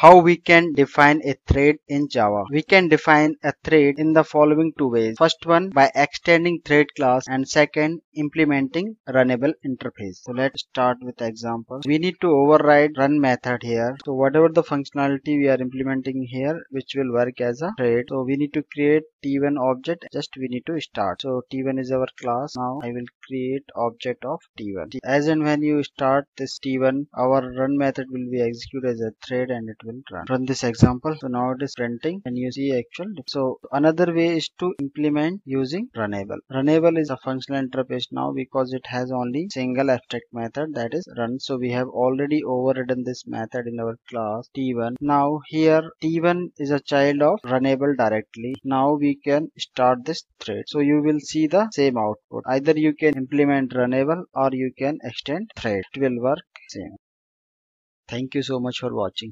how we can define a thread in Java. We can define a thread in the following two ways. First one by extending thread class and second implementing runnable interface. So let's start with example. We need to override run method here. So whatever the functionality we are implementing here which will work as a thread. So we need to create t1 object just we need to start. So t1 is our class. Now I will create object of t1. As and when you start this t1 our run method will be executed as a thread and it will run. Run this example. So now it is printing and you see actual. So another way is to implement using runnable. Runnable is a functional interface now because it has only single abstract method that is run. So we have already overridden this method in our class t1. Now here t1 is a child of runnable directly. Now we can start this thread. So you will see the same output. Either you can implement runnable or you can extend thread. It will work same. Thank you so much for watching.